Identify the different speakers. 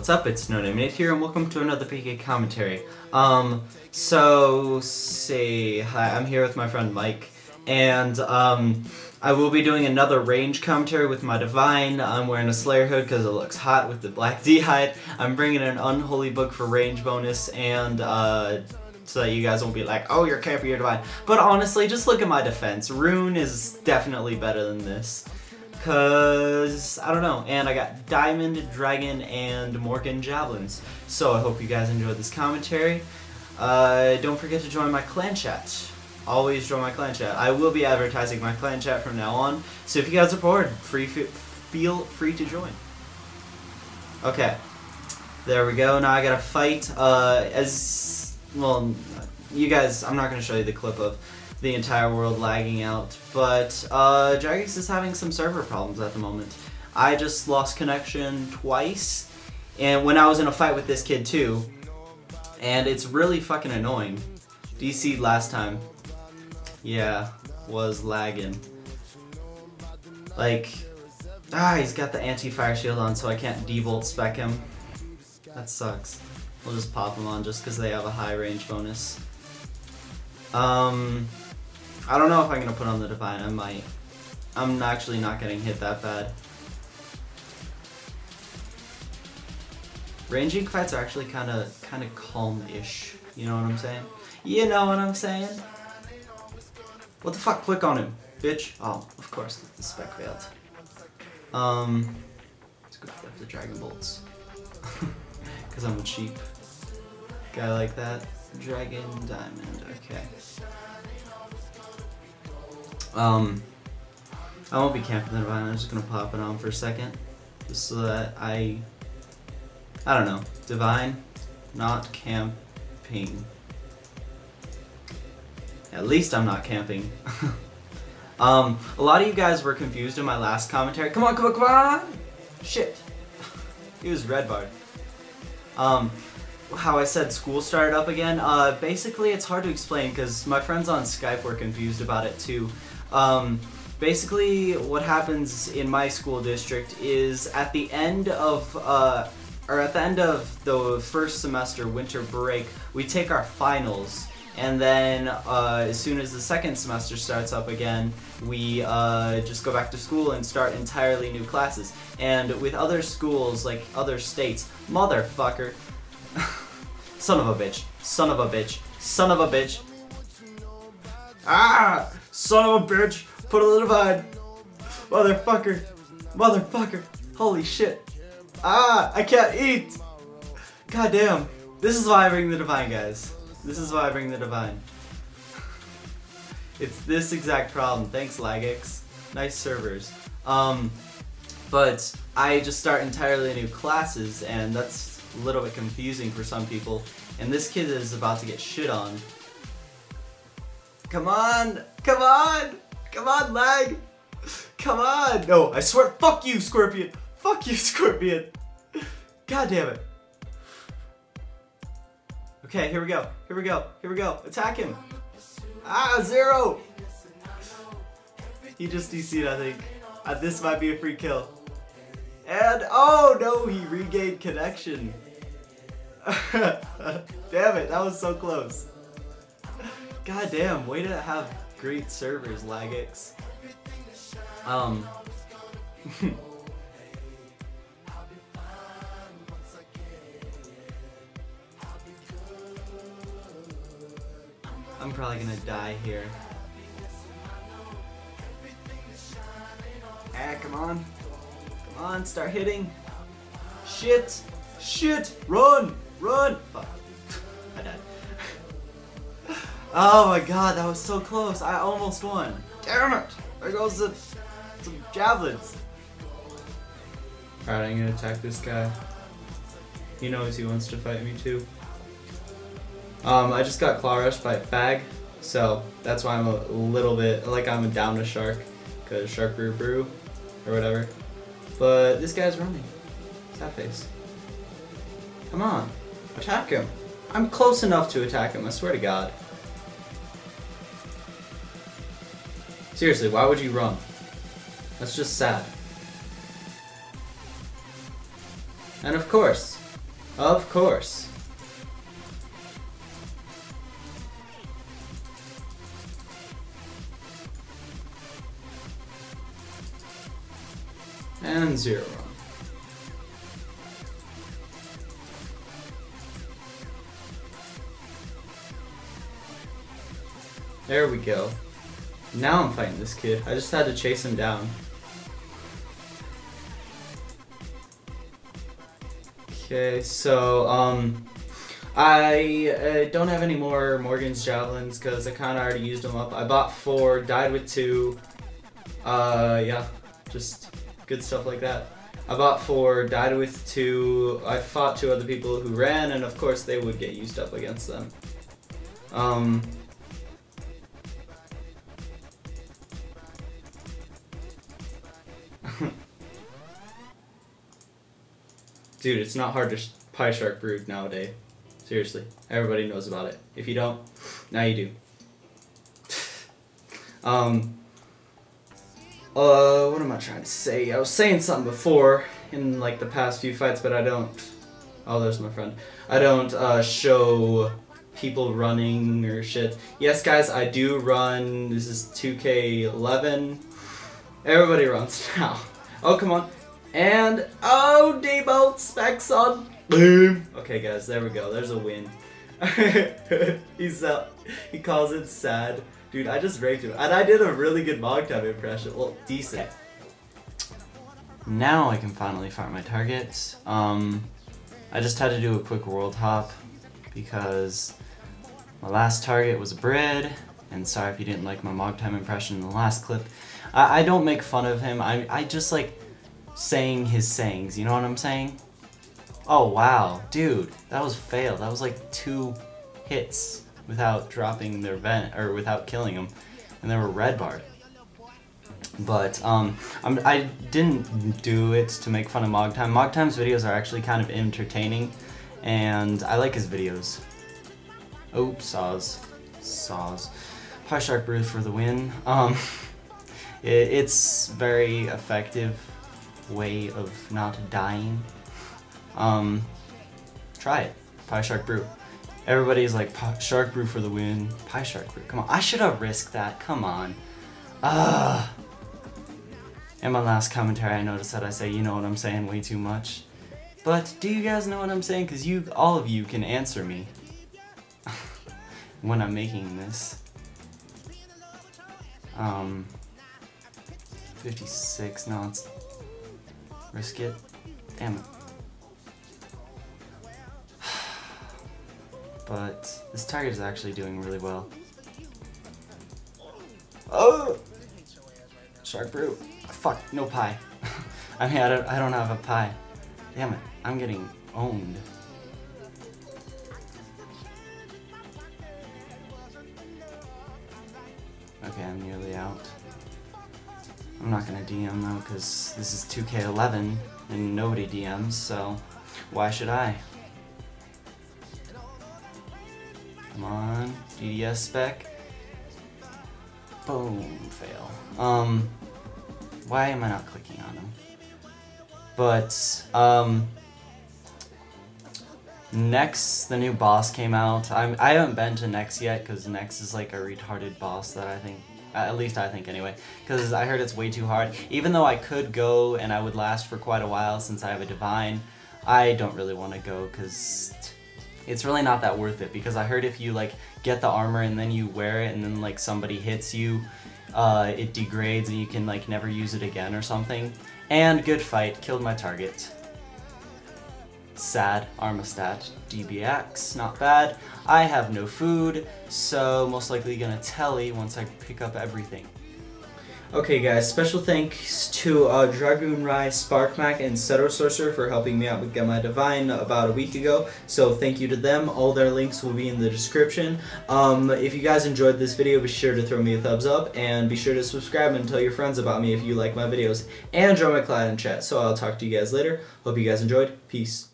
Speaker 1: what's up? It's No Name Nate here, and welcome to another PK commentary. Um, so, say hi, I'm here with my friend Mike, and, um, I will be doing another range commentary with my Divine. I'm wearing a Slayer hood because it looks hot with the black D-hide. I'm bringing an Unholy Book for range bonus, and, uh, so that you guys won't be like, oh, you're camping your Divine. But honestly, just look at my defense. Rune is definitely better than this. Cause I don't know, and I got Diamond, Dragon, and Morgan Javelins. So I hope you guys enjoyed this commentary. Uh, don't forget to join my clan chat. Always join my clan chat. I will be advertising my clan chat from now on. So if you guys are bored, free feel free to join. Okay, there we go. Now I gotta fight. Uh, as well, you guys. I'm not gonna show you the clip of the entire world lagging out. But uh, Jagex is having some server problems at the moment. I just lost connection twice, and when I was in a fight with this kid too, and it's really fucking annoying. DC last time, yeah, was lagging. Like, ah, he's got the anti-fire shield on, so I can't devolt spec him. That sucks. We'll just pop him on just because they have a high range bonus. Um, I don't know if I'm gonna put on the Divine. I might. I'm actually not getting hit that bad. Ranging fights are actually kind of kind of calm-ish. You know what I'm saying? You know what I'm saying? What the fuck? Click on him, bitch. Oh, of course, the spec failed. Um, let's go for the Dragon Bolts. Because I'm a cheap guy like that. Dragon Diamond, okay. Um, I won't be camping the Divine, I'm just gonna pop it on for a second. Just so that I, I don't know, Divine, not camping. At least I'm not camping. um, a lot of you guys were confused in my last commentary. Come on, come on, come on! Shit. he was red bar. Um, how I said school started up again. Uh, basically, it's hard to explain because my friends on Skype were confused about it too. Um, basically, what happens in my school district is at the end of, uh, or at the end of the first semester winter break, we take our finals. And then, uh, as soon as the second semester starts up again, we uh, just go back to school and start entirely new classes. And with other schools, like other states, motherfucker, son of a bitch, son of a bitch, son of a bitch. Ah! Son of a bitch! Put a little divide! Motherfucker! Motherfucker! Holy shit! Ah! I can't eat! God damn. This is why I bring the divine, guys. This is why I bring the divine. it's this exact problem. Thanks, Lagix. Nice servers. Um, but I just start entirely new classes, and that's a little bit confusing for some people. And this kid is about to get shit on Come on! Come on! Come on, lag! Come on! No, I swear, fuck you, Scorpion! Fuck you, Scorpion! God damn it. Okay, here we go. Here we go. Here we go. Attack him. Ah, zero! He just DC'd, I think. Uh, this might be a free kill. And, oh no, he regained connection. Damn it, that was so close. God damn, way to have great servers, Lagix. Um. I'm probably gonna die here. Ah, come on. Come on, start hitting. Shit! Shit! Run! Run! Fuck. Oh my god, that was so close. I almost won. Damn it! There goes the, the javelins.
Speaker 2: Alright, I'm gonna attack this guy. He knows he wants to fight me too. Um, I just got claw rushed by Fag, so that's why I'm a little bit, like I'm a down to Shark, because Shark Brew Brew, or whatever. But this guy's running. Sad face.
Speaker 1: Come on, attack him. I'm close enough to attack him, I swear to god. Seriously, why would you run? That's just sad. And of course, Of course. And zero. There we go. Now I'm fighting this kid. I just had to chase him down. Okay, so, um, I uh, don't have any more Morgan's Javelins because I kind of already used them up. I bought four, died with two. Uh, yeah, just good stuff like that. I bought four, died with two. I fought two other people who ran, and of course they would get used up against them. Um, Dude, it's not hard to pie shark brew nowadays. Seriously, everybody knows about it. If you don't, now you do. um. Uh, what am I trying to say? I was saying something before in like the past few fights, but I don't. Oh, there's my friend. I don't uh, show people running or shit. Yes, guys, I do run. This is 2K11. Everybody runs now. Oh, come on. And, oh, Debo, specs on. Boom. Okay, guys, there we go. There's a win. He's uh, he calls it sad. Dude, I just raped him. And I did a really good Mogtime impression. Well, decent. Now I can finally find my targets. Um, I just had to do a quick world hop because my last target was a bread. And sorry if you didn't like my Mogtime impression in the last clip. I, I don't make fun of him. I, I just like saying his sayings, you know what I'm saying? Oh wow, dude, that was fail. That was like two hits without dropping their vent or without killing them, and they were red barred. But um, I'm, I didn't do it to make fun of Mogtime. Mogtime's videos are actually kind of entertaining, and I like his videos. Oops, saws, saws. Pie Shark Brew for the win. Um, it, it's very effective way of not dying. Um, try it. Pie Shark Brew. Everybody's like, Shark Brew for the win. Pie Shark Brew. Come on. I should have risked that. Come on. Ah. In my last commentary, I noticed that I say, you know what I'm saying, way too much. But do you guys know what I'm saying? Because you, all of you can answer me when I'm making this. Um, 56, no, it's Risk it. Damn it. but this target is actually doing really well. Oh! Shark brew. Fuck, no pie. I mean, I don't, I don't have a pie. Damn it, I'm getting owned. Okay, I'm nearly out. I'm not gonna DM though, because this is 2K11 and nobody DMs, so why should I? Come on, DDS spec. Boom, fail. Um, why am I not clicking on him? But, um, Nex, the new boss came out. I'm, I haven't been to Nex yet, because Nex is like a retarded boss that I think at least I think anyway, because I heard it's way too hard. Even though I could go and I would last for quite a while since I have a Divine, I don't really want to go because it's really not that worth it. Because I heard if you like get the armor and then you wear it and then like somebody hits you, uh, it degrades and you can like never use it again or something. And good fight, killed my target. Sad, Armastat, DBX, not bad. I have no food, so most likely gonna telly once I pick up everything. Okay guys, special thanks to uh, Dragoon Ry, Sparkmac, and Setosorcerer for helping me out with Get My Divine about a week ago. So thank you to them. All their links will be in the description. Um, if you guys enjoyed this video, be sure to throw me a thumbs up, and be sure to subscribe and tell your friends about me if you like my videos, and join my clan chat. So I'll talk to you guys later. Hope you guys enjoyed. Peace.